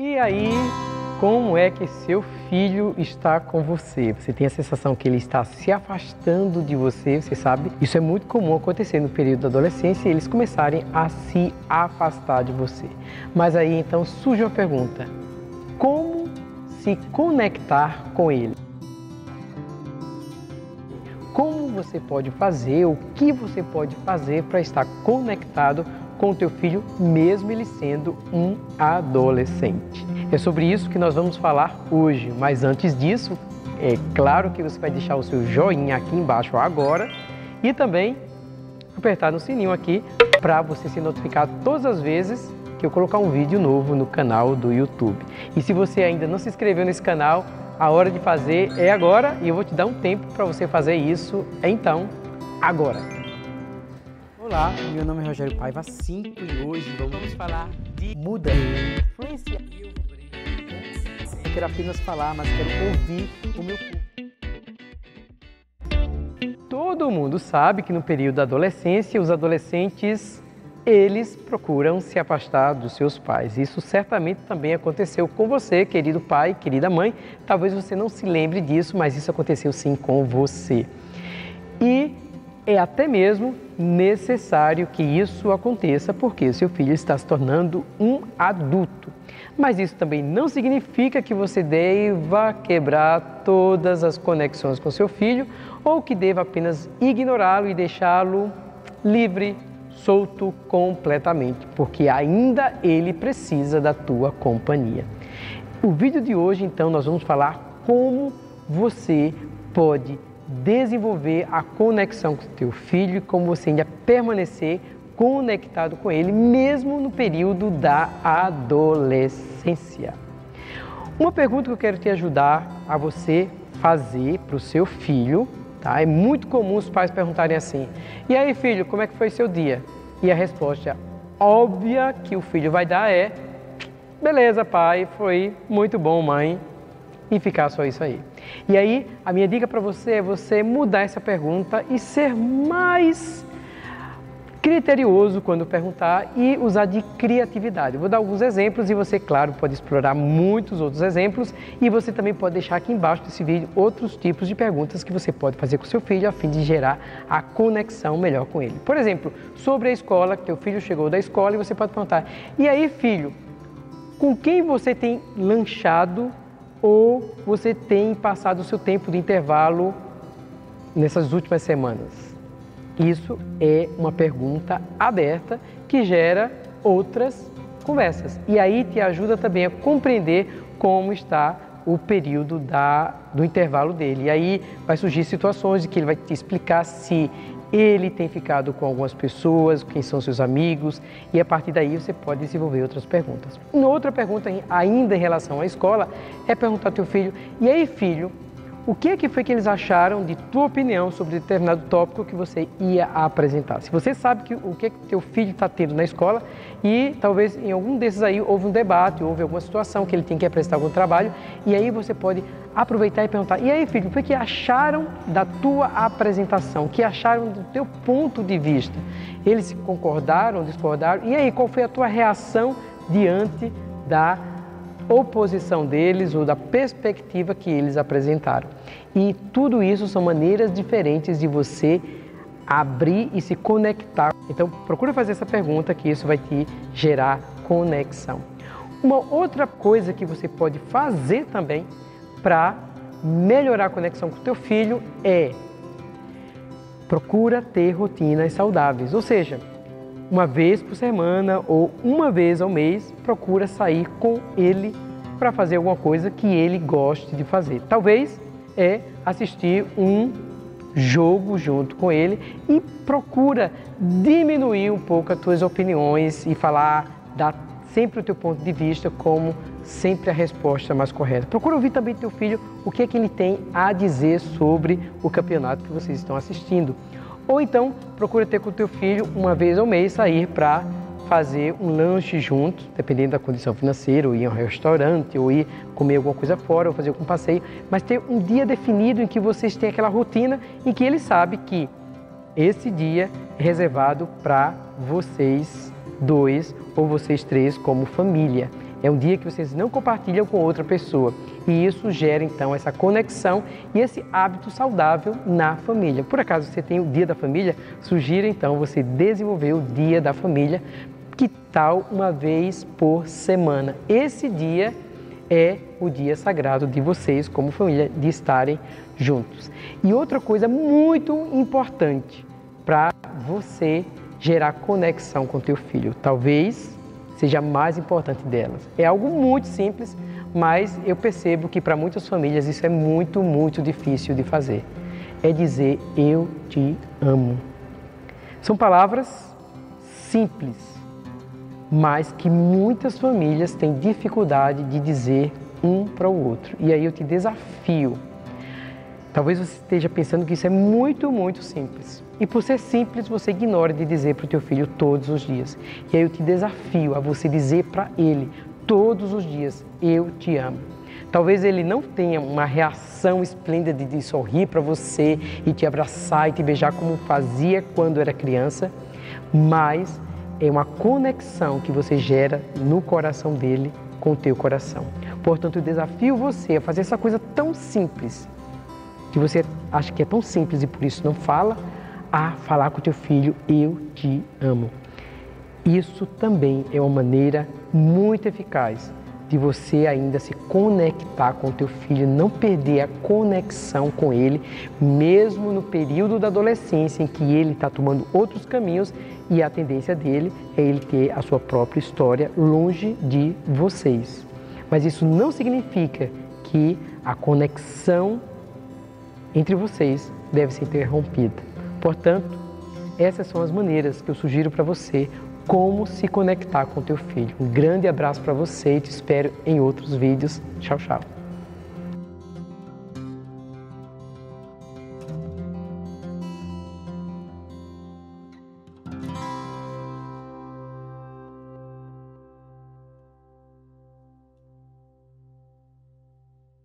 E aí, como é que seu filho está com você? Você tem a sensação que ele está se afastando de você, você sabe? Isso é muito comum acontecer no período da adolescência e eles começarem a se afastar de você. Mas aí então surge uma pergunta: como se conectar com ele? Como você pode fazer, o que você pode fazer para estar conectado com o teu filho, mesmo ele sendo um adolescente. É sobre isso que nós vamos falar hoje, mas antes disso, é claro que você vai deixar o seu joinha aqui embaixo agora e também apertar no sininho aqui para você ser notificado todas as vezes que eu colocar um vídeo novo no canal do YouTube. E se você ainda não se inscreveu nesse canal, a hora de fazer é agora e eu vou te dar um tempo para você fazer isso então agora. Olá, meu nome é Rogério Paiva 5 e hoje vamos falar de muda influência. Eu quero apenas falar, mas quero ouvir o meu público. Todo mundo sabe que no período da adolescência, os adolescentes eles procuram se afastar dos seus pais. Isso certamente também aconteceu com você, querido pai, querida mãe. Talvez você não se lembre disso, mas isso aconteceu sim com você. E é até mesmo necessário que isso aconteça porque seu filho está se tornando um adulto. Mas isso também não significa que você deva quebrar todas as conexões com seu filho ou que deva apenas ignorá-lo e deixá-lo livre, solto completamente, porque ainda ele precisa da tua companhia. O vídeo de hoje, então, nós vamos falar como você pode desenvolver a conexão com o teu filho e como você ainda permanecer conectado com ele, mesmo no período da adolescência. Uma pergunta que eu quero te ajudar a você fazer para o seu filho, tá? É muito comum os pais perguntarem assim: "E aí, filho, como é que foi seu dia?" E a resposta óbvia que o filho vai dar é: "Beleza, pai, foi muito bom, mãe." E ficar só isso aí. E aí, a minha dica para você é você mudar essa pergunta e ser mais criterioso quando perguntar e usar de criatividade. vou dar alguns exemplos e você, claro, pode explorar muitos outros exemplos e você também pode deixar aqui embaixo desse vídeo outros tipos de perguntas que você pode fazer com seu filho a fim de gerar a conexão melhor com ele. Por exemplo, sobre a escola, que teu filho chegou da escola e você pode perguntar: "E aí, filho, com quem você tem lanchado ou você tem passado o seu tempo de intervalo nessas últimas semanas? Isso é uma pergunta aberta que gera outras conversas. E aí te ajuda também a compreender como está o período da, do intervalo dele. E aí vai surgir situações em que ele vai te explicar se ele tem ficado com algumas pessoas, quem são seus amigos, e a partir daí você pode desenvolver outras perguntas. Uma outra pergunta ainda em relação à escola é perguntar ao teu filho: "E aí, filho, o que é que foi que eles acharam de tua opinião sobre determinado tópico que você ia apresentar. Se você sabe que, o que, é que teu filho está tendo na escola e talvez em algum desses aí houve um debate, houve alguma situação que ele tem que apresentar algum trabalho, e aí você pode aproveitar e perguntar, e aí filho, o que acharam da tua apresentação? O que acharam do teu ponto de vista? Eles concordaram, discordaram? E aí, qual foi a tua reação diante da oposição deles ou da perspectiva que eles apresentaram. E tudo isso são maneiras diferentes de você abrir e se conectar. Então, procura fazer essa pergunta que isso vai te gerar conexão. Uma outra coisa que você pode fazer também para melhorar a conexão com o teu filho é procura ter rotinas saudáveis, ou seja, uma vez por semana ou uma vez ao mês, procura sair com ele para fazer alguma coisa que ele goste de fazer. Talvez é assistir um jogo junto com ele e procura diminuir um pouco as tuas opiniões e falar, dar sempre o teu ponto de vista como sempre a resposta mais correta. Procura ouvir também teu filho o que é que ele tem a dizer sobre o campeonato que vocês estão assistindo. Ou então, procura ter com o teu filho uma vez ao mês sair para fazer um lanche juntos, dependendo da condição financeira, ou ir a um restaurante, ou ir comer alguma coisa fora, ou fazer algum passeio, mas ter um dia definido em que vocês têm aquela rotina em que ele sabe que esse dia é reservado para vocês dois ou vocês três como família. É um dia que vocês não compartilham com outra pessoa. E isso gera então essa conexão e esse hábito saudável na família. Por acaso você tem o dia da família? Sugiro então você desenvolver o dia da família. Que tal uma vez por semana? Esse dia é o dia sagrado de vocês, como família, de estarem juntos. E outra coisa muito importante para você gerar conexão com teu filho, talvez seja a mais importante delas. É algo muito simples, mas eu percebo que para muitas famílias isso é muito, muito difícil de fazer. É dizer eu te amo. São palavras simples, mas que muitas famílias têm dificuldade de dizer um para o outro. E aí eu te desafio. Talvez você esteja pensando que isso é muito, muito simples. E por ser simples, você ignora de dizer para o teu filho todos os dias. E aí eu te desafio a você dizer para ele todos os dias: Eu te amo. Talvez ele não tenha uma reação esplêndida de sorrir para você e te abraçar e te beijar como fazia quando era criança, mas é uma conexão que você gera no coração dele com o teu coração. Portanto, eu desafio você a fazer essa coisa tão simples, que você acha que é tão simples e por isso não fala, a falar com teu filho, eu te amo. Isso também é uma maneira muito eficaz de você ainda se conectar com teu filho, não perder a conexão com ele, mesmo no período da adolescência em que ele está tomando outros caminhos e a tendência dele é ele ter a sua própria história longe de vocês. Mas isso não significa que a conexão entre vocês deve ser interrompida. Portanto, essas são as maneiras que eu sugiro para você como se conectar com teu filho. Um grande abraço para você e te espero em outros vídeos. Tchau, tchau.